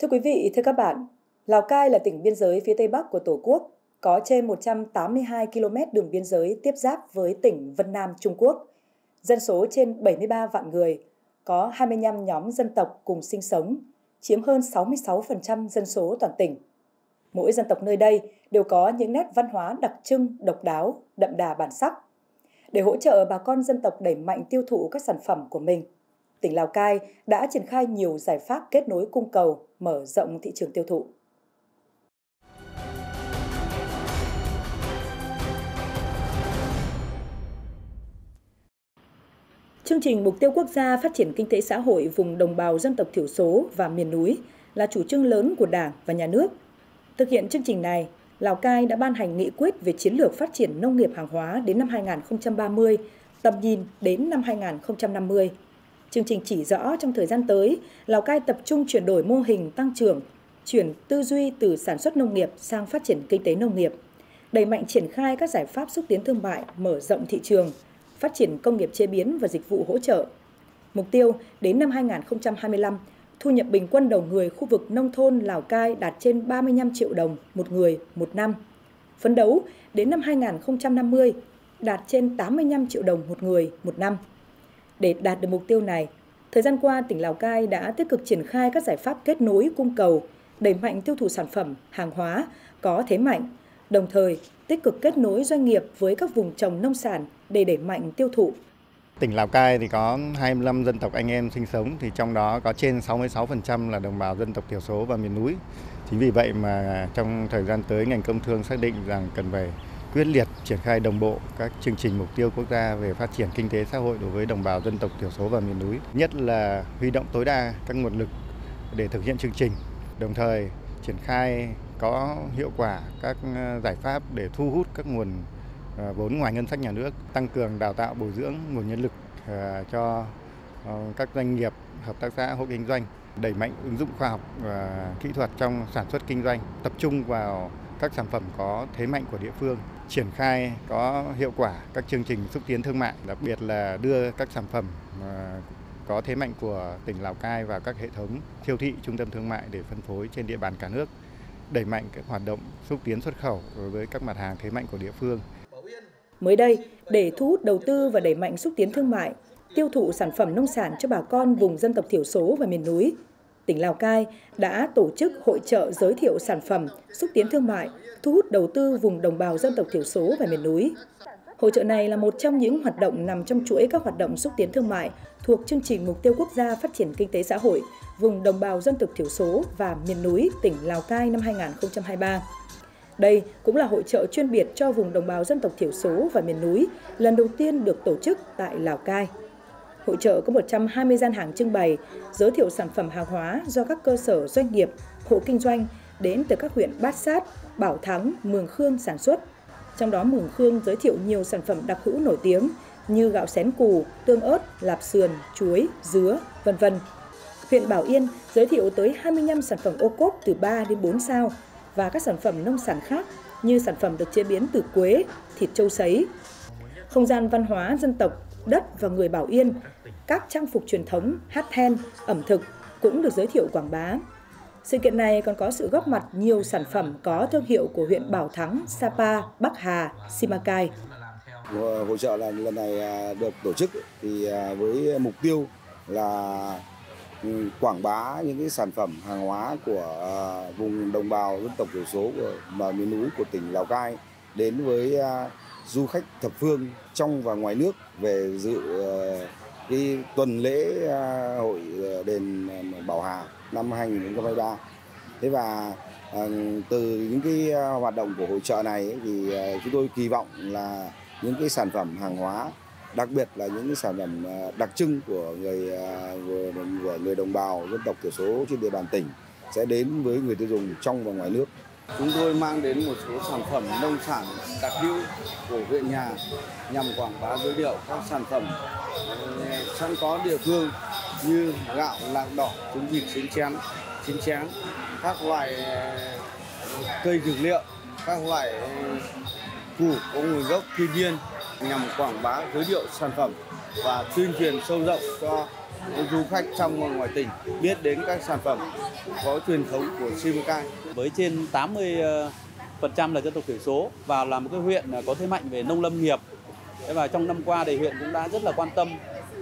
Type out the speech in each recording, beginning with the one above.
Thưa quý vị, thưa các bạn, Lào Cai là tỉnh biên giới phía Tây Bắc của Tổ quốc, có trên 182 km đường biên giới tiếp giáp với tỉnh Vân Nam Trung Quốc. Dân số trên 73 vạn người, có 25 nhóm dân tộc cùng sinh sống, chiếm hơn 66% dân số toàn tỉnh. Mỗi dân tộc nơi đây đều có những nét văn hóa đặc trưng, độc đáo, đậm đà bản sắc. Để hỗ trợ bà con dân tộc đẩy mạnh tiêu thụ các sản phẩm của mình, tỉnh Lào Cai đã triển khai nhiều giải pháp kết nối cung cầu, mở rộng thị trường tiêu thụ. Chương trình Mục tiêu Quốc gia Phát triển Kinh tế Xã hội vùng đồng bào dân tộc thiểu số và miền núi là chủ trương lớn của Đảng và Nhà nước. Thực hiện chương trình này, Lào Cai đã ban hành nghị quyết về chiến lược phát triển nông nghiệp hàng hóa đến năm 2030, tầm nhìn đến năm 2050. Chương trình chỉ rõ trong thời gian tới, Lào Cai tập trung chuyển đổi mô hình tăng trưởng, chuyển tư duy từ sản xuất nông nghiệp sang phát triển kinh tế nông nghiệp, đẩy mạnh triển khai các giải pháp xúc tiến thương mại, mở rộng thị trường, phát triển công nghiệp chế biến và dịch vụ hỗ trợ. Mục tiêu đến năm 2025, thu nhập bình quân đầu người khu vực nông thôn Lào Cai đạt trên 35 triệu đồng một người một năm. Phấn đấu đến năm 2050 đạt trên 85 triệu đồng một người một năm. Để đạt được mục tiêu này, thời gian qua tỉnh Lào Cai đã tích cực triển khai các giải pháp kết nối cung cầu, đẩy mạnh tiêu thụ sản phẩm, hàng hóa có thế mạnh, đồng thời tích cực kết nối doanh nghiệp với các vùng trồng nông sản để đẩy mạnh tiêu thụ. Tỉnh Lào Cai thì có 25 dân tộc anh em sinh sống thì trong đó có trên 66% là đồng bào dân tộc thiểu số và miền núi. Chính vì vậy mà trong thời gian tới ngành công thương xác định rằng cần phải quyết liệt triển khai đồng bộ các chương trình mục tiêu quốc gia về phát triển kinh tế xã hội đối với đồng bào dân tộc thiểu số và miền núi, nhất là huy động tối đa các nguồn lực để thực hiện chương trình, đồng thời triển khai có hiệu quả các ờ, giải pháp để thu hút các nguồn ờ, vốn ngoài ngân sách nhà nước, tăng cường đào tạo bồi dưỡng nguồn nhân lực ờ, cho các doanh nghiệp, hợp tác xã, hộ kinh doanh, đẩy mạnh ứng dụng khoa học và kỹ thuật trong sản xuất kinh doanh, tập trung vào các sản phẩm có thế mạnh của địa phương, triển khai có hiệu quả các chương trình xúc tiến thương mại, đặc biệt là đưa các sản phẩm ờ, có thế mạnh của tỉnh Lào Cai vào các hệ thống siêu thị, trung tâm thương mại để phân phối trên địa bàn cả nước, đẩy mạnh các hoạt động xúc tiến xuất khẩu đối với các mặt hàng thế mạnh của địa phương. Mới đây, để thu hút đầu tư và đẩy mạnh xúc tiến thương mại, tiêu thụ sản phẩm nông sản cho bà con vùng dân tộc thiểu số và miền núi, tỉnh Lào Cai đã tổ chức hội trợ giới thiệu sản phẩm, xúc tiến thương mại, thu hút đầu tư vùng đồng bào dân tộc thiểu số và miền núi. Hội trợ này là một trong những hoạt động nằm trong chuỗi các hoạt động xúc tiến thương mại thuộc chương trình Mục tiêu Quốc gia Phát triển Kinh tế Xã hội vùng đồng bào dân tộc thiểu số và miền núi tỉnh Lào Cai năm 2023. Đây cũng là hội trợ chuyên biệt cho vùng đồng bào dân tộc thiểu số và miền núi lần đầu tiên được tổ chức tại Lào Cai. Hội trợ có 120 gian hàng trưng bày, giới thiệu sản phẩm hàng hóa do các cơ sở doanh nghiệp, hộ kinh doanh đến từ các huyện Bát Sát, Bảo Thắng, Mường Khương sản xuất. Trong đó Mường Khương giới thiệu nhiều sản phẩm đặc hữu nổi tiếng như gạo xén củ, tương ớt, lạp sườn, chuối, dứa, vân vân. Huyện Bảo Yên giới thiệu tới 25 sản phẩm ô cốp từ 3 đến 4 sao và các sản phẩm nông sản khác như sản phẩm được chế biến từ quế, thịt trâu sấy. Không gian văn hóa dân tộc, đất và người Bảo Yên, các trang phục truyền thống, hát then, ẩm thực cũng được giới thiệu quảng bá. Sự kiện này còn có sự góp mặt nhiều sản phẩm có thương hiệu của huyện Bảo Thắng, Sapa, Bắc Hà, Simacai. Hội trợ là lần này à, được tổ chức thì à, với mục tiêu là ừ, quảng bá những cái sản phẩm hàng hóa của à, vùng đồng bào dân tộc thiểu số và miền núi của tỉnh Lào Cai đến với du khách thập phương trong và ngoài nước về dự ờ, cái tuần lễ ờ, hội ờ, đền Bảo Hà năm 2023. Thế và từ những cái hoạt động của hội trợ này thì chúng tôi kỳ vọng là những cái sản phẩm hàng hóa, đặc biệt là những cái sản phẩm đặc trưng của người của người đồng bào dân tộc thiểu số trên địa bàn tỉnh sẽ đến với người tiêu dùng trong và ngoài nước. Chúng tôi mang đến một số sản phẩm nông sản đặc hữu của huyện nhà nhằm quảng bá giới thiệu các sản phẩm ừ, sẵn có địa phương như gạo lạng đỏ, trứng vịt chín chén, chín chén, các loại ừ, cây dược liệu, các loại ừ, củ có nguồn gốc thiên nhiên nhằm quảng bá giới thiệu sản phẩm và tuyên truyền sâu rộng cho du khách trong và ngoài tỉnh biết đến các sản phẩm có truyền thống của Simacai. Với trên 80 ờ, phần trăm là dân tộc thiểu số và là một cái huyện ờ, có thế mạnh về nông lâm nghiệp. Và trong năm qua thì huyện cũng đã rất là quan tâm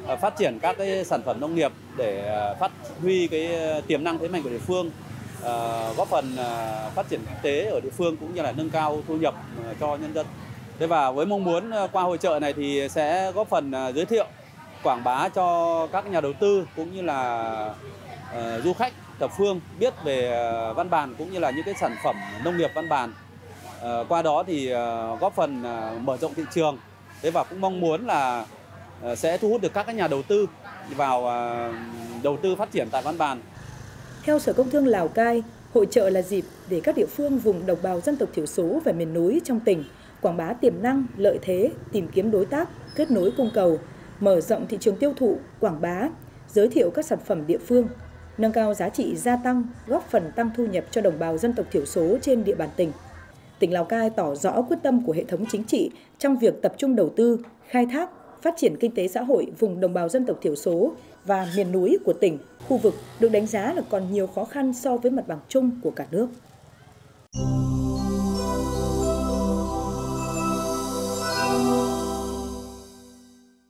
ờ, phát triển các cái sản phẩm nông nghiệp để phát huy cái tiềm năng thế mạnh của địa phương, góp phần phát triển kinh tế ở địa phương cũng như là nâng cao thu nhập cho nhân dân. Thế và với mong muốn ờ, qua hội trợ này thì sẽ góp phần ờ, giới thiệu quảng bá cho các nhà đầu tư cũng như là uh, du khách thập phương biết về uh, văn bản cũng như là những cái sản phẩm nông nghiệp văn bản uh, qua đó thì uh, góp phần uh, mở rộng thị trường. Thế và cũng mong muốn là uh, sẽ thu hút được các nhà đầu tư vào uh, đầu tư phát triển tại văn bản theo sở công thương lào cai hội trợ là dịp để các địa phương vùng đồng bào dân tộc thiểu số và miền núi trong tỉnh quảng bá tiềm năng lợi thế tìm kiếm đối tác kết nối cung cầu mở rộng thị trường tiêu thụ, quảng bá, giới thiệu các sản phẩm địa phương, nâng cao giá trị gia tăng, góp phần tăng thu nhập cho đồng bào dân tộc thiểu số trên địa bàn tỉnh. Tỉnh Lào Cai tỏ rõ quyết tâm của hệ thống chính trị trong việc tập trung đầu tư, khai thác, phát triển kinh tế xã hội vùng đồng bào dân tộc thiểu số và miền núi của tỉnh, khu vực được đánh giá là còn nhiều khó khăn so với mặt bằng chung của cả nước.